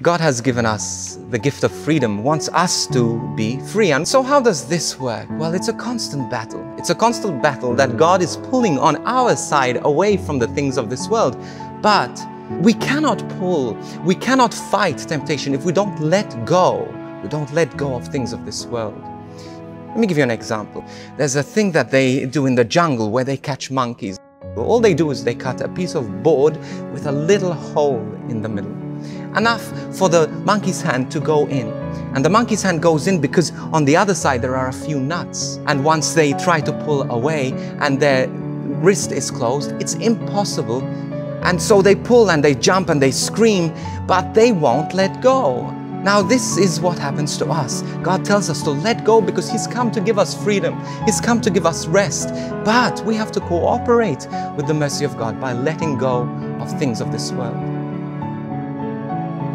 God has given us the gift of freedom, wants us to be free. And so, how does this work? Well, it's a constant battle. It's a constant battle that God is pulling on our side away from the things of this world. But we cannot pull, we cannot fight temptation if we don't let go. We don't let go of things of this world. Let me give you an example. There's a thing that they do in the jungle where they catch monkeys. All they do is they cut a piece of board with a little hole in the middle enough for the monkey's hand to go in. And the monkey's hand goes in because on the other side there are a few nuts. And once they try to pull away and their wrist is closed, it's impossible. And so they pull and they jump and they scream, but they won't let go. Now, this is what happens to us. God tells us to let go because He's come to give us freedom. He's come to give us rest. But we have to cooperate with the mercy of God by letting go of things of this world.